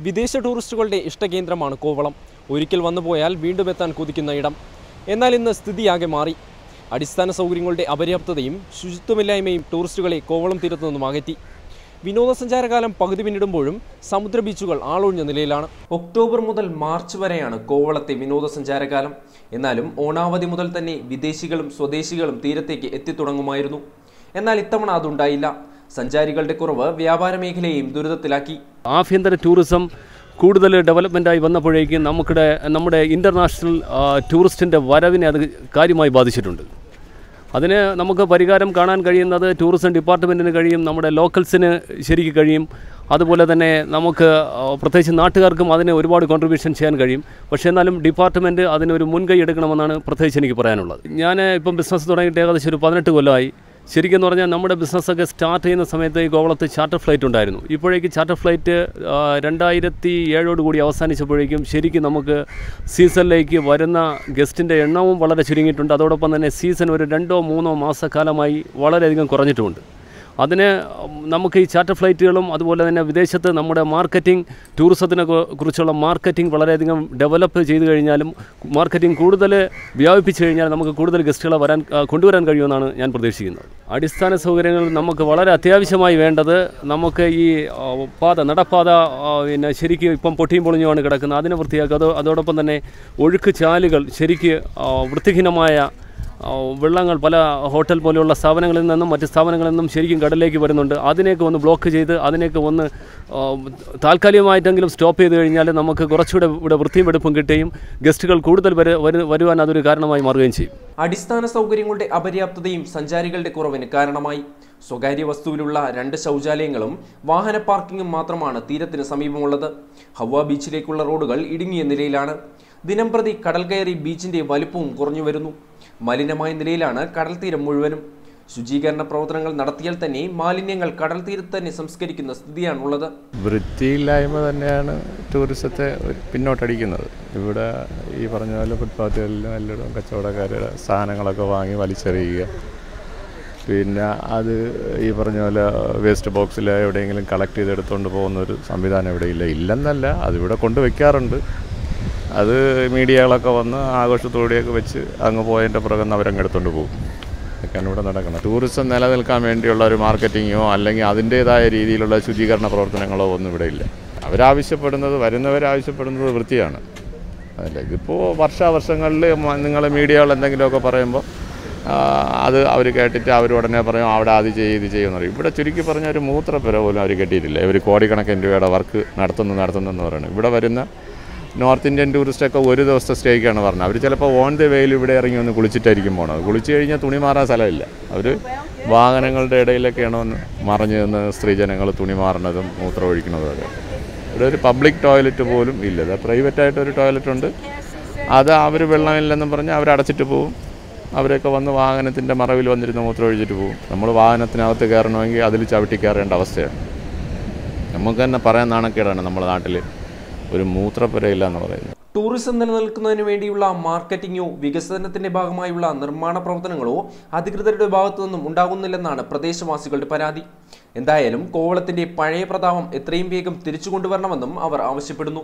വിദേശ ടൂറിസ്റ്റുകളുടെ ഇഷ്ടകേന്ദ്രമാണ് കോവളം. ഒരിക്കൽ വന്നു പോയാൽ വീണ്ടും എത്താൻ കൊതിക്കുന്ന ഇടം. എന്നാൽ ഇന്ന് സ്ഥിതിയാകെ മാറി. അടിസ്ഥാന സൗകര്യങ്ങളുടെ അപര്യാപ്തതയും ശുചിത്വമില്ലായ്മയും ടൂറിസ്റ്റുകളെ കോവളം തീരത്തു നിന്നും അകറ്റി. വിനോദസഞ്ചാരകാലം പകുതി പിന്നിടുമ്പോഴും സമുദ്ര ബീച്ചുകൾ ആളൊഴിഞ്ഞ നിലയിലാണ്. ഒക്ടോബർ മുതൽ മാർച്ച് വരെയാണ് കോവളത്തെ വിനോദസഞ്ചാരകാലം. എന്നാലും ഓണാവധി മുതൽ തന്നെ വിദേശികളും സ്വദേശികളും തീരത്തേക്ക് എത്തിത്തുടങ്ങുമായിരുന്നു. എന്നാൽ ഇത്തവണ അതുണ്ടായില്ല. സഞ്ചാരികളുടെ കുറവ് വ്യാപാര മേഖലയെയും ദുരിതത്തിലാക്കി. ആഭ്യന്തര ടൂറിസം കൂടുതൽ ഡെവലപ്മെന്റായി വന്നപ്പോഴേക്കും നമുക്കിടെ നമ്മുടെ ഇന്റർനാഷണൽ ടൂറിസ്റ്റിന്റെ വരവിനെ അത് കാര്യമായി ബാധിച്ചിട്ടുണ്ട്. അതിന് നമുക്ക് പരിഹാരം കാണാൻ കഴിയുന്നത് ടൂറിസം ഡിപ്പാർട്ട്മെന്റിന് കഴിയും നമ്മുടെ ലോക്കൽസിന് ശരിക്ക് കഴിയും. അതുപോലെ തന്നെ നമുക്ക് പ്രത്യേകിച്ച് നാട്ടുകാർക്കും അതിന് ഒരുപാട് കോൺട്രിബ്യൂഷൻ ചെയ്യാൻ കഴിയും. പക്ഷേ എന്നാലും ഡിപ്പാർട്ട്മെന്റ് അതിനൊരു മുൻകൈ എടുക്കണമെന്നാണ് പ്രത്യേകിച്ച് എനിക്ക് പറയാനുള്ളത്. ഞാൻ ഇപ്പം ബിസിനസ് തുടങ്ങിയിട്ട് ഏകദേശം ഒരു പതിനെട്ട് കൊല്ലമായി. ശരിക്കും പറഞ്ഞാൽ നമ്മുടെ ബിസിനസ്സൊക്കെ സ്റ്റാർട്ട് ചെയ്യുന്ന സമയത്ത് ഈ കോവളത്ത് ചാർട്ടർ ഫ്ലൈറ്റ് ഉണ്ടായിരുന്നു. ഇപ്പോഴേക്ക് ചാർട്ടർ ഫ്ലൈറ്റ് രണ്ടായിരത്തി ഏഴോട് കൂടി അവസാനിച്ചപ്പോഴേക്കും ശരിക്കും നമുക്ക് സീസണിലേക്ക് വരുന്ന ഗസ്റ്റിന്റെ എണ്ണവും വളരെ ചുരുങ്ങിയിട്ടുണ്ട്. അതോടൊപ്പം തന്നെ സീസൺ ഒരു രണ്ടോ മൂന്നോ മാസക്കാലമായി വളരെയധികം കുറഞ്ഞിട്ടുമുണ്ട്. അതിന് നമുക്ക് ഈ ചാർട്ടർ ഫ്ലൈറ്റുകളും അതുപോലെ തന്നെ വിദേശത്ത് നമ്മുടെ മാർക്കറ്റിംഗ് ടൂറിസത്തിനെ കുറിച്ചുള്ള മാർക്കറ്റിംഗ് വളരെയധികം ഡെവലപ്പ് ചെയ്തു കഴിഞ്ഞാലും മാർക്കറ്റിംഗ് കൂടുതൽ വ്യാപിപ്പിച്ചു കഴിഞ്ഞാൽ നമുക്ക് കൂടുതൽ ഗസ്റ്റുകളെ വരാൻ കൊണ്ടുവരാൻ കഴിയുമെന്നാണ് ഞാൻ പ്രതീക്ഷിക്കുന്നത്. അടിസ്ഥാന സൗകര്യങ്ങൾ നമുക്ക് വളരെ അത്യാവശ്യമായി വേണ്ടത് നമുക്ക് ഈ പാത നടപ്പാത പിന്നെ ശരിക്കും ഇപ്പം പൊട്ടിയും പൊളിഞ്ഞുമാണ് കിടക്കുന്നത്. അതിനെ വൃത്തിയാക്കുക. അതോ അതോടൊപ്പം തന്നെ ഒഴുക്ക് ചാലുകൾ ശരിക്ക് വൃത്തിഹീനമായ വെള്ളങ്ങൾ പല ഹോട്ടൽ പോലെയുള്ള സ്ഥാപനങ്ങളിൽ നിന്നും മറ്റ് സ്ഥാപനങ്ങളിൽ നിന്നും ശരിക്കും കടലിലേക്ക് വരുന്നുണ്ട്. അതിനെയൊക്കെ ഒന്ന് ബ്ലോക്ക് ചെയ്ത് അതിനെയൊക്കെ ഒന്ന് താൽക്കാലികമായിട്ടെങ്കിലും സ്റ്റോപ്പ് ചെയ്ത് കഴിഞ്ഞാൽ നമുക്ക് കുറച്ചുകൂടെ ഇവിടെ വൃത്തിയും വെടുപ്പും കിട്ടുകയും ഗസ്റ്റുകൾ കൂടുതൽ വരു- വരുവാൻ അതൊരു കാരണമായി മാറുകയും ചെയ്യും. അടിസ്ഥാന സൗകര്യങ്ങളുടെ അപര്യാപ്തതയും സഞ്ചാരികളുടെ കുറവിന് കാരണമായി. സ്വകാര്യ വസ്തുവിലുള്ള രണ്ട് ശൗചാലയങ്ങളും വാഹന പാർക്കിങ്ങും മാത്രമാണ് തീരത്തിന് സമീപമുള്ളത്. ഹവ ബീച്ചിലേക്കുള്ള റോഡുകൾ ഇടുങ്ങിയ നിലയിലാണ്. ദിനംപ്രതി കടൽ കയറി ബീച്ചിന്റെ വലുപ്പവും കുറഞ്ഞു വരുന്നു. മലിനമായ നിലയിലാണ് കടൽ തീരം മുഴുവനും. ശുചീകരണ പ്രവർത്തനങ്ങൾ നടത്തിയാൽ തന്നെ മാലിന്യങ്ങൾ കടൽ തീരത്ത് തന്നെ സംസ്കരിക്കുന്ന സ്ഥിതിയാണുള്ളത്. വൃത്തിയില്ലായ്മ തന്നെയാണ് ടൂറിസത്തെ പിന്നോട്ടടിക്കുന്നത്. ഇവിടെ ഈ പറഞ്ഞ പോലെ ഫുട്പാത്തുകളിലും എല്ലായിടും കച്ചവടക്കാരുടെ സാധനങ്ങളൊക്കെ വാങ്ങി വലിച്ചെറിയുക. പിന്നെ അത് ഈ പറഞ്ഞ പോലെ വേസ്റ്റ് ബോക്സിൽ എവിടെയെങ്കിലും കളക്ട് ചെയ്തെടുത്തുകൊണ്ട് പോകുന്ന ഒരു സംവിധാനം ഇവിടെ ഇല്ല. ഇല്ലെന്നല്ല അതിവിടെ കൊണ്ട് വയ്ക്കാറുണ്ട് അത് മീഡിയകളൊക്കെ വന്ന് ആഘോഷത്തോടെയൊക്കെ വെച്ച് അങ്ങ് പോയതിന്റെ പുറകെ അവരങ്ങ് എടുത്തുകൊണ്ട് പോകും. ഇതൊക്കെയാണ് ഇവിടെ നടക്കുന്നത്. ടൂറിസം നിലനിൽക്കാൻ വേണ്ടിയുള്ള ഒരു മാർക്കറ്റിങ്ങോ അല്ലെങ്കിൽ അതിന്റേതായ രീതിയിലുള്ള ശുചീകരണ പ്രവർത്തനങ്ങളോ ഒന്നും ഇവിടെ ഇല്ല. അവരാവശ്യപ്പെടുന്നത് വരുന്നവരാവശ്യപ്പെടുന്നത് വൃത്തിയാണ്. അതല്ല? ഇതിപ്പോൾ വർഷാവർഷങ്ങളിൽ നിങ്ങൾ മീഡിയകൾ എന്തെങ്കിലുമൊക്കെ പറയുമ്പോൾ അത് അവർ കേട്ടിട്ട് അവർ ഉടനെ പറയും അവിടെ അത് ചെയ്യും ഇത് ചെയ്യുമെന്ന് പറയും. ഇവിടെ ചുരുക്കി പറഞ്ഞ ഒരു മൂത്രപ്പുര പോലും അവർ കെട്ടിയിട്ടില്ല. ഇവർ കോടിക്കണക്കിന് രൂപയുടെ വർക്ക് നടത്തുന്നു നടത്തുന്നു എന്ന് പറയുന്നത്. ഇവിടെ വരുന്ന നോർത്ത് ഇന്ത്യൻ ടൂറിസ്റ്റൊക്കെ ഒരു ദിവസത്തെ സ്റ്റേക്കാണ് പറഞ്ഞത്. അവർ ചിലപ്പോൾ ഓൺ ദി വെയിൽ ഇവിടെ ഇറങ്ങി ഒന്ന് കുളിച്ചിട്ടായിരിക്കും പോണത്. കുളിച്ച് കഴിഞ്ഞാൽ തുണി മാറാൻ സ്ഥലമില്ല. അവർ വാഹനങ്ങളുടെ ഇടയിലൊക്കെയാണ് ഒന്ന് മറഞ്ഞു നിന്ന് സ്ത്രീജനങ്ങൾ തുണി മാറണതും മൂത്രം ഒഴിക്കുന്നതും ഇവിടെ ഒരു പബ്ലിക് ടോയ്ലറ്റ് പോലും ഇല്ല. പ്രൈവറ്റായിട്ടൊരു ടോയ്ലറ്റ് ഉണ്ട്. അത് അവർ വെള്ളമില്ലെന്നും പറഞ്ഞ് അവർ അടച്ചിട്ട് പോകും അവരൊക്കെ വന്ന് വാഹനത്തിന്റെ മറവിൽ വന്നിരുന്ന് മൂത്രം ഒഴിച്ചിട്ട് പോകും. നമ്മൾ വാഹനത്തിനകത്ത് കയറണമെങ്കിൽ അതിൽ ചവിട്ടി കയറേണ്ട അവസ്ഥയാണ്. നമുക്ക് തന്നെ പറയാൻ നാണക്കേടാണ് നമ്മുടെ നാട്ടിൽ ഒരു മൂത്രപ്പുരയില്ല എന്ന് പറയുന്നത്. ടൂറിസം നിലനിൽക്കുന്നതിന് വേണ്ടിയുള്ള മാർക്കറ്റിങ്ങോ വികസനത്തിന്റെ ഭാഗമായുള്ള നിർമ്മാണ പ്രവർത്തനങ്ങളോ അധികൃതരുടെ ഭാഗത്തു നിന്നും ഉണ്ടാകുന്നില്ലെന്നാണ് പ്രദേശവാസികളുടെ പരാതി. എന്തായാലും കോവളത്തിന്റെ പഴയ പ്രതാപം എത്രയും വേഗം തിരിച്ചു കൊണ്ടുവരണമെന്നും അവർ ആവശ്യപ്പെടുന്നു.